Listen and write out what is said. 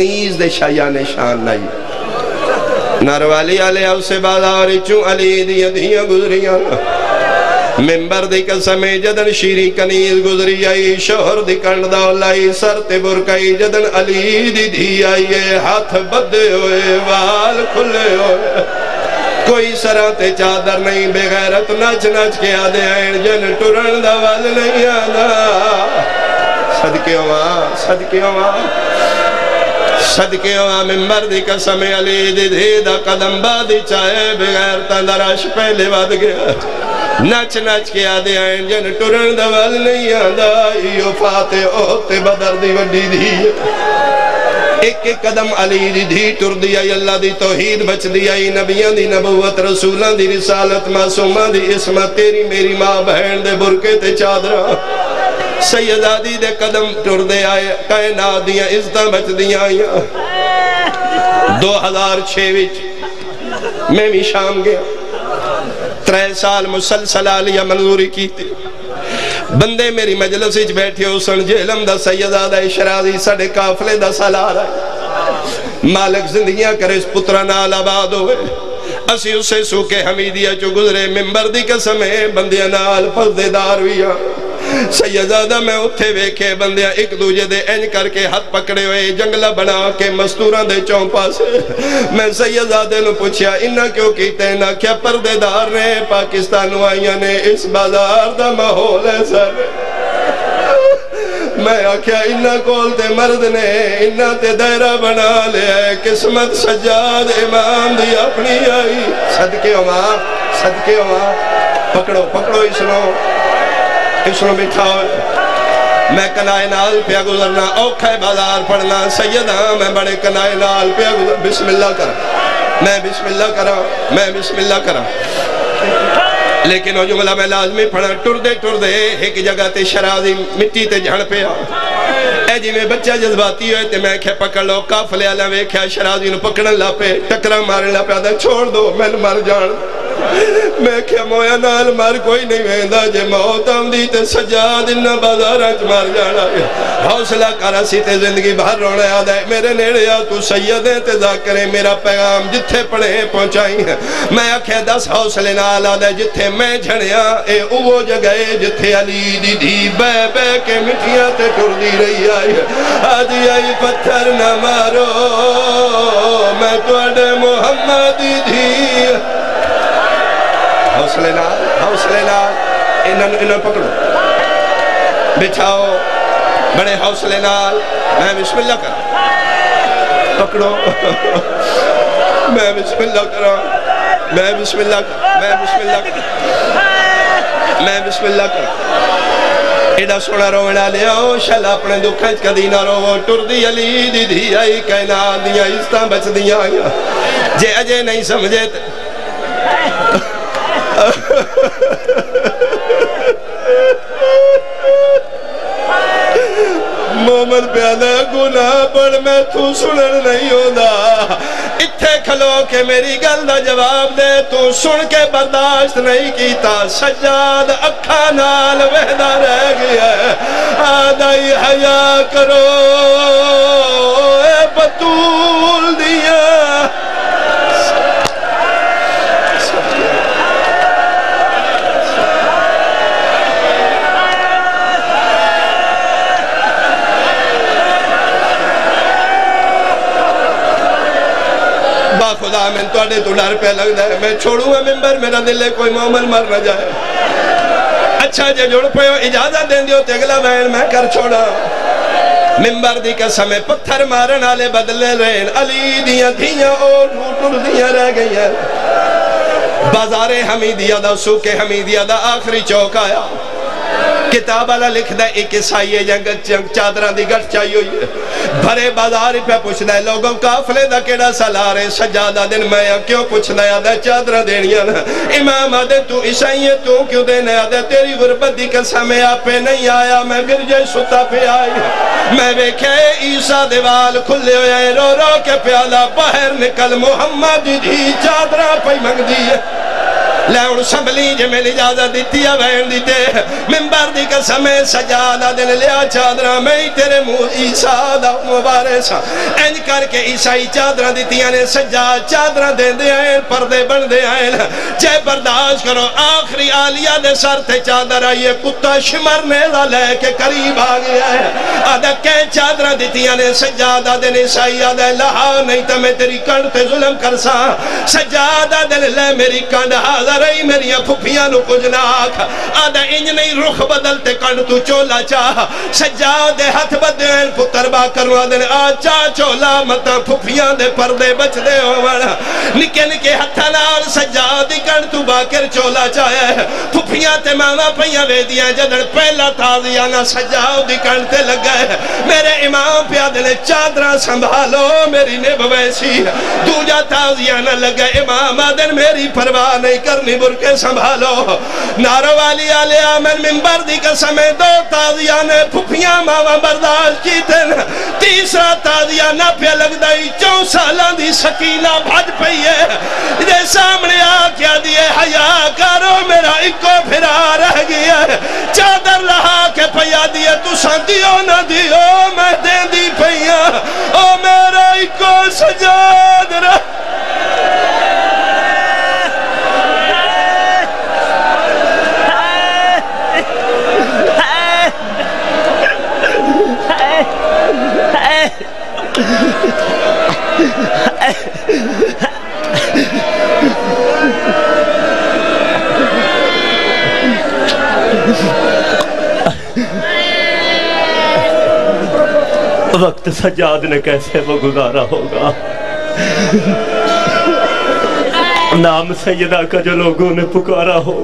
نیز دے شایع نشان نائی ناروالی علیہ اسے بازار چون علی دیا دیا گزریاں۔ ممبر دی قسمے جدن شیری کنیز گزری آئی شہر دی کند دولائی سر تے برکائی جدن علی دی دی آئی ہاتھ بدے ہوئے، وال کھلے ہوئے۔ کوئی سراتے چادر نہیں بے غیرت نچ نچ کے آدھے آئین، جن ٹرن دا وال نہیں آدھا صدقے ہوا صدقے ہوا۔ صدقے ہوا ممبر دی قسم علی دی دی دا قدم بادی چاہے بغیر تندرش پہلے باد گیا۔ نچ نچ کے آدھے آئین جن ٹرن دا وال نہیں آدھا ایو فاتح اوتے بدر دی وڈی دی ایک ایک قدم علی دی دھی ٹر دیا اللہ دی توحید بچ دیا نبیان دی نبوت، رسولان دی رسالت معصومان دی اسمت تیری میری ماں بہن دے برکے تے چادرہ سیدادی دے قدم ٹر دے آئے، کائنات دیا عزتہ بچ دیا آئیا دو ہزار چھے وچ میں بھی شام گیا۔ ترے سال مسلسل آلیا منظوری کی تھی بندے میری مجلس اچ بیٹھے ہو سن جہلم دا سیدادہ شرازی سڑے کافلے دا سالار ہے۔ مالک زندگیاں کرے، اس پترہ نال آباد ہوئے۔ اسی اسے سوکے حمیدیہ جو گزرے ممبر دی قسمیں بندیاں نال فضدے دارویاں سیدادہ میں اتھے ویکھے بندیاں ایک دوجہ دے اینج کر کے ہاتھ پکڑے ہوئے جنگلہ بنا کے مستوران دے چونپا سے میں سیدادے نو پوچھیا انہا کیوں کیتے نا کیا پردے دار نے پاکستان آئیاں نے اس بازار دا محول ہے سر میں آکھیا انہا کولتے مرد نے انہا تے دائرہ بنا لے آئے قسمت سجاد امام دی اپنی آئی صدقے ہوا صدقے ہوا پکڑو پکڑو اس نو اس نو بٹھا میں کنائے نال پیا گزرنا اوکھے بازار پڑھنا سیدہ میں بڑے کنائے نال پیا گزر بسم اللہ کرا میں بسم اللہ کرا میں بسم اللہ کرا لیکن وہ جملہ میں لازمی پڑھا ٹر دے ٹر دے ایک جگہ تے شرازی مٹی تے جھڑ پیا۔ اے جی میں بچہ جذباتی ہوئے تے میں کھے پکڑ لو کافلے اللہ میں کھے شرازی نو پکڑن لا پہ ٹکرہ مارن لا پہ آدھا چھوڑ دو، میں مر جان۔ میں کیا مویا نال مار کوئی نہیں ویندہ جے موت ہم تے سجاد انہا بازارہ چ مار جانا۔ حوصلہ کارا سی تے زندگی باہر روڑے آدھا ہے۔ میرے نیڑے آ، تو سیدیں تے ذاکریں میرا پیغام جتھے پڑھے پہنچائی ہیں۔ میں آکھے دس حوصلے نال آدھا ہے جتھے میں جھڑیا، اے اوہ جگئے جتھے علی دی دی بے بے کے مٹھیاں تے ٹر دی رہی آئی آدھی آئی پتھر نہ مارو، میں تو محمد دی دی حوصلے نال حوصلے نال انہوں انہوں پکڑو بچھاؤ بڑے حوصلے نال میں بسم اللہ کرا پکڑو میں بسم اللہ کرا میں بسم اللہ کرا میں بسم اللہ کرا میں بسم اللہ کرا ایڈا سونا رونا لیا او شل اپنے دکھنچ کا دینا رو ٹر دی علی دی دی آئی کہنا دیا اس طرح بچ دیا جے اجے نہیں سمجھے تے مومن پیادہ گناہ پڑھ میں تو سنن نہیں ہوتا اتھے کھلو کہ میری گل دا جواب دے تو سن کے برداشت نہیں کیتا سجاد اکھا نال وحدہ رہ گیا ہے آدھائی حیاء کرو اے بطول خدا میں تو اڈے تو ڈر پہ لگ دائے میں چھوڑوں گا ممبر، میرا دل ہے کوئی مومن مر نہ جائے۔ اچھا جے جوڑ پہ ہو اجازت دیں دیو تگلا بین میں کر چھوڑا۔ ممبر دی قسمیں پتھر مارن آلے بدلے رہن علی دیاں دیاں اور ٹوٹر دیاں رہ گئی ہیں بازار حمیدیہ دا سوک حمیدیہ دا آخری چوک آیا۔ کتاب والا لکھ دے ایک عیسائی ہے جنگ چادران دی گھٹ چاہیے ہوئی ہے۔ بھرے بازار پہ پوچھ دے لوگوں کافلے دا کیڑا سالارے سجادہ دن میں کیوں پوچھ دے آدھے چادرہ دینیاں امام آدھے، تو عیسائی ہے، تو کیوں دینے آدھے تیری غربت دی قسم آپ پہ نہیں آیا، میں گرجے ستا پہ آئی۔ میں بیکھے عیسیٰ دیوال کھلے ہوئے رو رو کے پیالہ باہر نکل محمد دی چادرہ پہ منگ دی ہے۔ لے ان سنبلی جے میں اجازت دیتی ہے وین دیتے ممبر دی قسم سجادہ دن لیا چادرہ میں تیرے منہ عیسیٰ دا مبارسا انج کر کے عیسائی چادرہ دیتی نے سجاد چادرہ دے دے آئیں پردے بن دے آئیں جے برداشت کرو آخری آلیہ دے سر تے چادر آئیے کتا شمر نیزہ لے کے قریب آگیا ہے آدھا کہیں چادرہ دیتی نے سجادہ دن عیسائی آدھا لہا نہیں تا میں تیری کنڈ تے ظلم کر سا سجادہ دن لے میری کنڈ حاضر رہی میری پھپیاں نو کچھ نہ آکھ۔ آدھا انج نہیں، رخ بدلتے کن تو چولا چاہ۔ سجا دے ہاتھ بدے پتر با کرو آدھے آچا چولا مطلب متا پھپیاں دے پردے بچ دے ہوڑا نکے نکے ہتھا نال سجا دی کن تو با کر چولا چاہے پھپیاں تے ماما پہیاں وے دیا جدڑ پہلا تازیاں نہ سجا دی کن تے لگے میرے امام پہ آدھے چادرہ سنبھالو میری نب ویسی دو تازیاں نہ لگے امام آدھے میری پرواہ نہیں کرنی برکے سنبھالو نارو والی آلے آمن ممبر دی قسمیں دو تازیانے پھپیاں ماما برداشت کی تن تیسرا تازیانہ پہ لگ دائی چون سالان دی سکینہ بھج پئیے دے سامنے آکیا دیئے حیاء کرو میرا اکو پھرا رہ گیا ہے۔ چادر لہا کے پیا دیا، تو سان دیو نہ دیو، میں دین دی پیا ہاں۔ او میرا اکو سجاد وقت سجاد نے کیسے وہ گزارا ہوگا۔ نام سیدہ کا جو لوگوں نے پکارا ہو۔